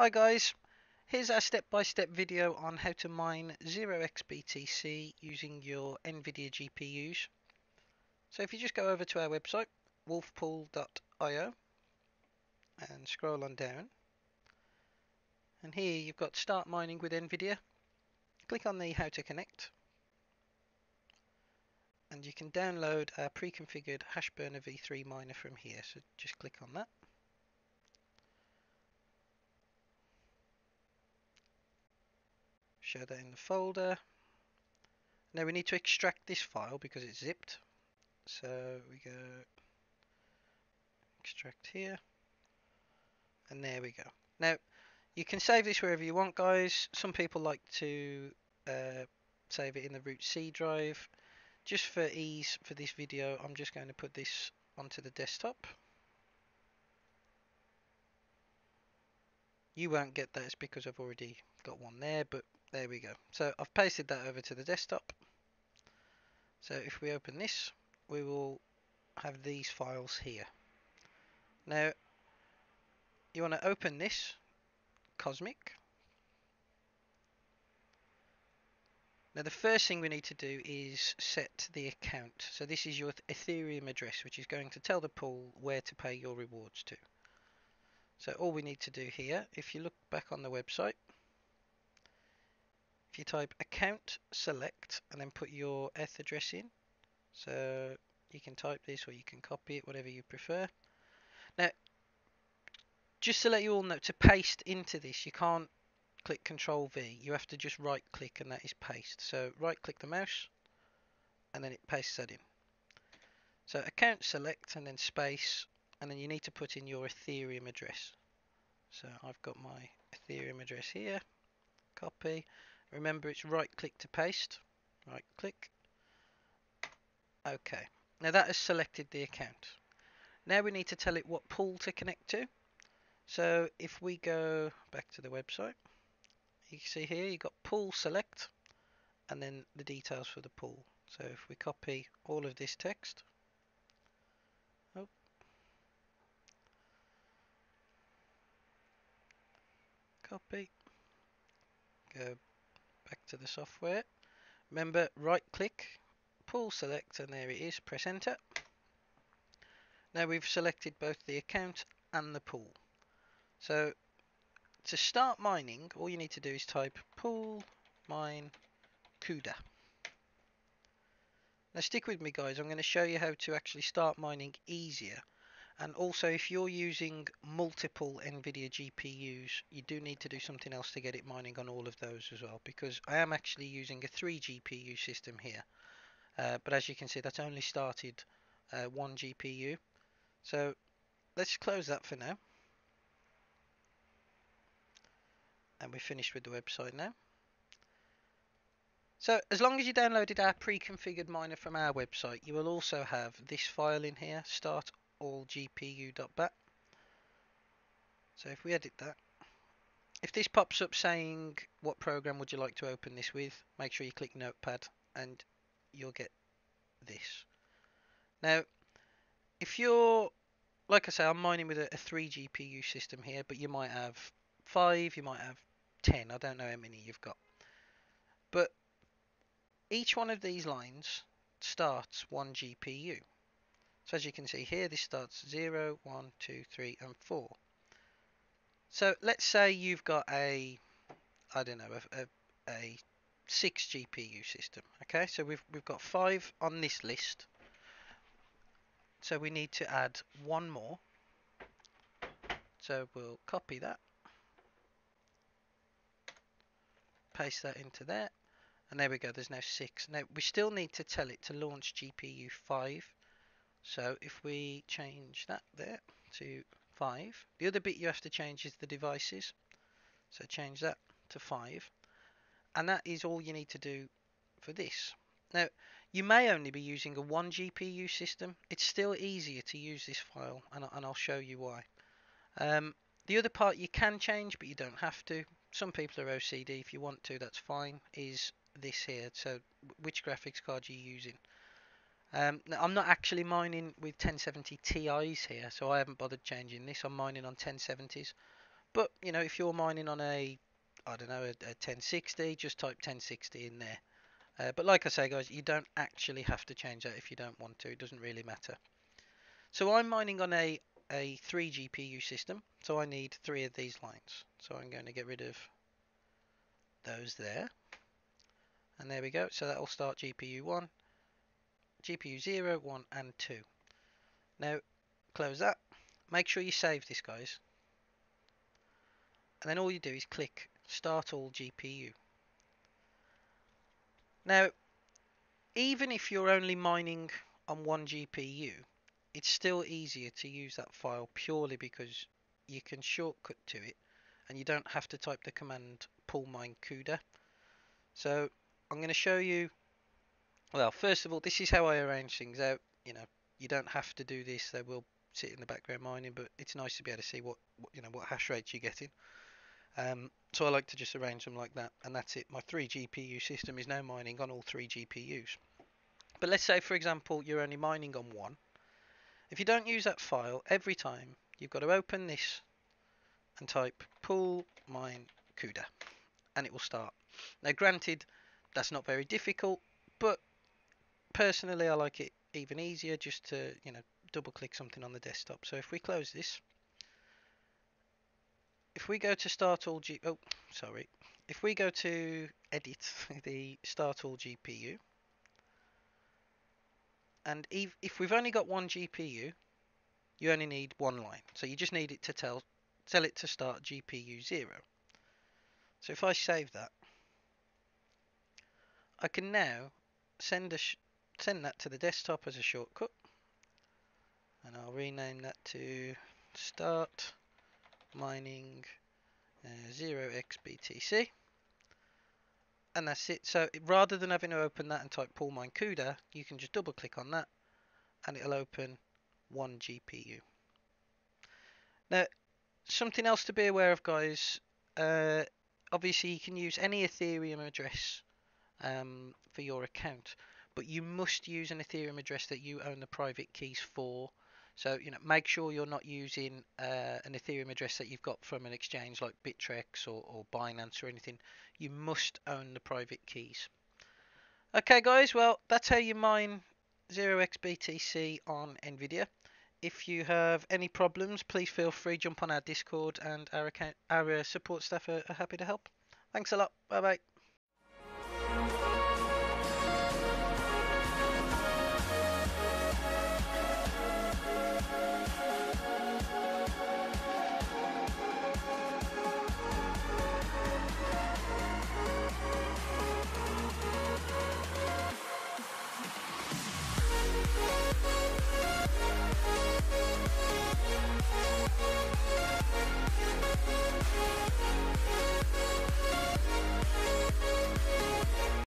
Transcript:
Hi guys, here's our step-by-step video on how to mine 0xBTC using your NVIDIA GPUs. So if you just go over to our website, wolfpool.io and scroll on down and here you've got start mining with NVIDIA. Click on the how to connect and you can download our pre-configured Hashburner v3 miner from here so just click on that. Show that in the folder. Now we need to extract this file because it's zipped. So we go extract here and there we go. Now you can save this wherever you want guys. Some people like to uh, save it in the root C drive. Just for ease for this video I'm just going to put this onto the desktop. You won't get that, it's because I've already got one there, but there we go. So I've pasted that over to the desktop. So if we open this, we will have these files here. Now, you want to open this, Cosmic. Now the first thing we need to do is set the account. So this is your Ethereum address, which is going to tell the pool where to pay your rewards to. So all we need to do here, if you look back on the website, if you type account select and then put your ETH address in, so you can type this or you can copy it, whatever you prefer. Now, just to let you all know, to paste into this, you can't click Control V. You have to just right click and that is paste. So right click the mouse and then it pastes that in. So account select and then space and then you need to put in your Ethereum address. So I've got my Ethereum address here, copy. Remember it's right click to paste, right click. Okay, now that has selected the account. Now we need to tell it what pool to connect to. So if we go back to the website, you can see here you've got pool select and then the details for the pool. So if we copy all of this text, copy, go back to the software. Remember, right click, pool select, and there it is, press enter. Now we've selected both the account and the pool. So to start mining, all you need to do is type pool mine CUDA. Now stick with me guys, I'm going to show you how to actually start mining easier and also if you're using multiple NVIDIA GPUs, you do need to do something else to get it mining on all of those as well. Because I am actually using a 3 GPU system here. Uh, but as you can see, that's only started uh, one GPU. So let's close that for now. And we're finished with the website now. So as long as you downloaded our pre-configured miner from our website, you will also have this file in here, start all gpu.bat. So if we edit that, if this pops up saying what program would you like to open this with, make sure you click notepad and you'll get this. Now, if you're, like I say, I'm mining with a, a 3 GPU system here, but you might have 5, you might have 10, I don't know how many you've got. But each one of these lines starts one GPU. So as you can see here, this starts 0, 1, 2, 3, and 4. So let's say you've got a, I don't know, a, a, a 6 GPU system. Okay, so we've, we've got 5 on this list. So we need to add one more. So we'll copy that. Paste that into there. And there we go, there's now 6. Now we still need to tell it to launch GPU 5 so if we change that there to 5, the other bit you have to change is the devices. So change that to 5. And that is all you need to do for this. Now, you may only be using a 1 GPU system. It's still easier to use this file, and, and I'll show you why. Um, the other part you can change, but you don't have to. Some people are OCD. If you want to, that's fine. Is this here. So which graphics card are you using? Um, I'm not actually mining with 1070 Ti's here, so I haven't bothered changing this. I'm mining on 1070s. But you know, if you're mining on a, I don't know, a, a 1060, just type 1060 in there. Uh, but like I say, guys, you don't actually have to change that if you don't want to. It doesn't really matter. So I'm mining on a a 3 GPU system, so I need three of these lines. So I'm going to get rid of those there. And there we go. So that will start GPU 1, GPU 0, 1 and 2. Now close that. Make sure you save this guys. And then all you do is click start all GPU. Now even if you're only mining on one GPU, it's still easier to use that file purely because you can shortcut to it and you don't have to type the command pool mine CUDA. So I'm going to show you, well, first of all, this is how I arrange things out. You know, you don't have to do this. They will sit in the background mining, but it's nice to be able to see what, what you know, what hash rates you're getting. Um, so I like to just arrange them like that, and that's it. My three GPU system is now mining on all three GPUs. But let's say, for example, you're only mining on one. If you don't use that file, every time you've got to open this and type pool mine CUDA, and it will start. Now, granted, that's not very difficult, but personally I like it even easier just to, you know, double click something on the desktop. So if we close this, if we go to start all G, oh, sorry, if we go to edit the start all GPU, and if, if we've only got one GPU, you only need one line. So you just need it to tell tell it to start GPU 0. So if I save that, I can now send a send that to the desktop as a shortcut. And I'll rename that to start mining uh, 0xBTC and that's it. So rather than having to open that and type pool mine CUDA you can just double click on that and it'll open one GPU now something else to be aware of guys uh, obviously you can use any Ethereum address um, for your account. But you must use an Ethereum address that you own the private keys for. So you know, make sure you're not using uh, an Ethereum address that you've got from an exchange like Bittrex or, or Binance or anything. You must own the private keys. Okay, guys. Well, that's how you mine 0xBTC on Nvidia. If you have any problems, please feel free to jump on our Discord, and our account, our uh, support staff are, are happy to help. Thanks a lot. Bye bye.